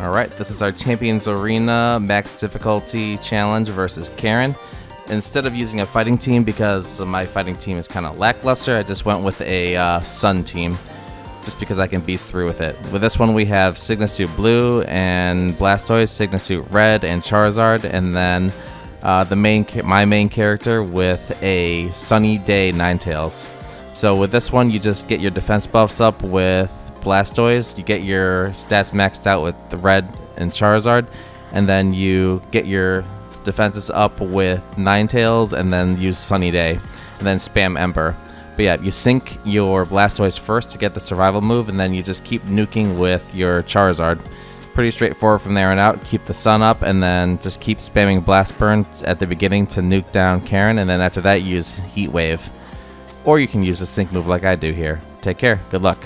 Alright, this is our Champions Arena Max Difficulty Challenge versus Karen. Instead of using a fighting team, because my fighting team is kind of lackluster, I just went with a uh, Sun team, just because I can beast through with it. With this one, we have Suit Blue and Blastoise, Suit Red, and Charizard, and then uh, the main my main character with a Sunny Day Ninetales. So with this one, you just get your defense buffs up with Blastoise, you get your stats maxed out with the red and Charizard, and then you get your defenses up with Ninetales, and then use Sunny Day, and then spam Ember. But yeah, you sync your Blastoise first to get the survival move, and then you just keep nuking with your Charizard. Pretty straightforward from there on out. Keep the sun up, and then just keep spamming Blast Burn at the beginning to nuke down Karen, and then after that, use Heat Wave. Or you can use a sync move like I do here. Take care. Good luck.